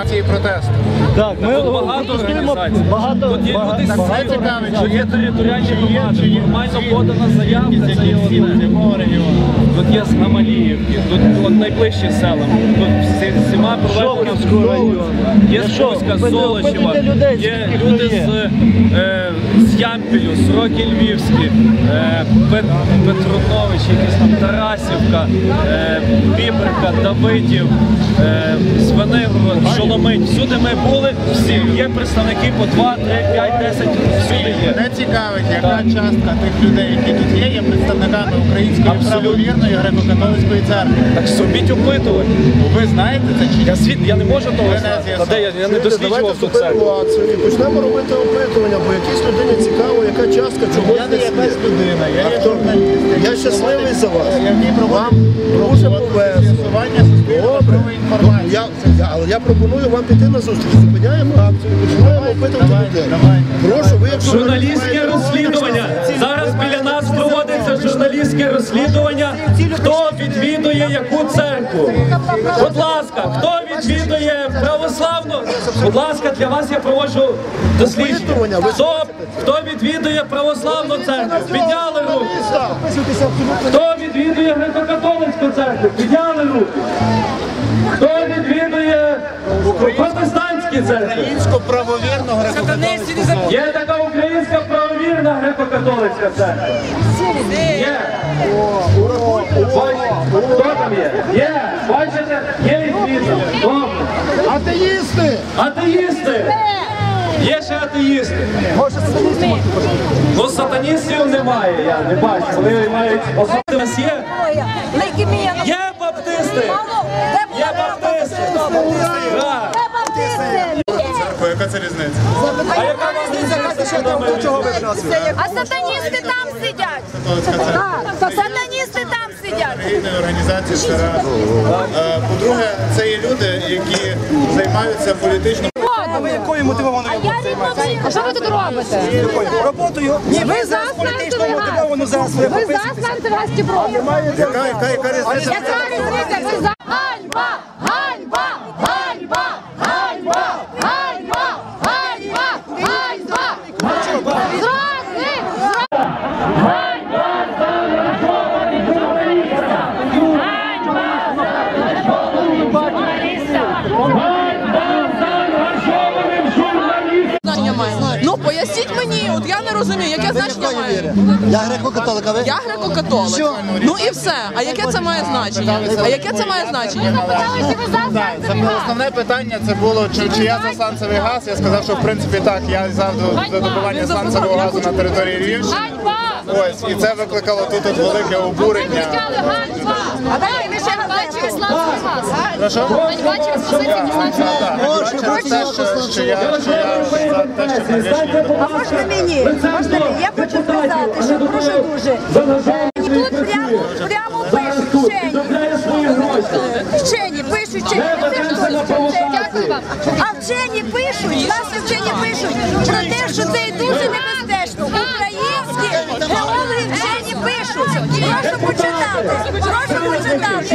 Акції протесту. Так, ми Тут багато організацій. Багато, Тут є багато, люди багато з цікавить, Тут є територіальні громади, нормально подана заявка, це є одне. Тут є з Гамаліївки, тут от найближчі села. Тут всі, всіма проведена району. Є що, опитайте- Золочева, людей, є скільки люди хто є. з, е, з Ямпілю, Сроки Львівські, е, Пет, Петрунович, якийсь там Тарасівка, е, Біберка, Давидів, е, Свенигород, Шоломить. Всюди ми були, всі. Є представники по 2, 3, 5, 10, всюди є. Мене цікавить, яка частка тих людей, які тут є, є представниками Української Абсолютно. правовірної греко-католицької церкви. Так зробіть опитування. Ви знаєте це чи ні? Я світ, я не можу того не знати. Та де я, я не досліджував Давайте ту церкву. акцію і почнемо робити опитування, бо якійсь людині цікаво, яка частка чогось Я не десь якась людина, я А є хто? журналіст. Я щасливий за вас. Вам дуже повезло. Я, я, але я пропоную вам піти на зустріч. Зупиняємо акцію, починаємо опитувати людей. Прошу, ви як Журналістське розслідування. Зараз біля нас проводиться журналістське розслідування. Хто відвідує яку церкву? Будь ласка, хто відвідує православну? Будь ласка, для вас я проводжу дослідження. Хто, хто відвідує православну церкву? Підняли абсолютно. Хто відвідує греко-католицьку церкву? Підняли руки. Хто відвідує протестантські церкви? Українську правовірну греко-католицьку церкву. Є така українська правовірна греко-католицька церква. Є. Хто там є? Є. Бачите? Є відвідування. Добре. Атеїсти! Атеїсти. Є ще атеїсти. Ну, сатаністів немає, я не бачу. Вони мають особливо. У нас є? Лейкемія. Є баптисти. Є баптисти. Так. Баптисти? Яка це різниця? А яка різниця, чого ви приносили? А сатаністи там сидять. Так, Сатаністи там сидять. Релігійної організації раз. Е, По-друге, це є люди, які займаються політичною Якою мотивованою А я. А що ви тут робите? роботою? Ні, Ви за політично мотивовану зараз ви Ви за станцевасті проти. Яка, яка, яка різниця? Яка різниця? Ви за значення? Ну поясніть мені, от я не розумію, яке значення має? Я греко-католик, а ви? Я греко-католик. Ну і все. А яке це має значення? А яке це має значення? Ви за Так, це було основне питання. Це було чи, чи я за сланцевий газ. Я сказав, що в принципі так, я за до- до добування сланцевого газу на території Львівщини. Ось і це викликало тут от велике обурення. А далі ви ще бачили славний газ. Прошу? Бачили славний через те, що, що я що я за те, що підвищення А можна мені? Можна мені? Я хочу сказати, що дуже дуже. І Тут прямо, прямо пишуть вчені. Вчені пишуть, вчені, не. Дякую вам. А вчені пишуть, власне вчені пишуть про те, що це дуже небезпечно. Прошу почитати. Прошу почитати.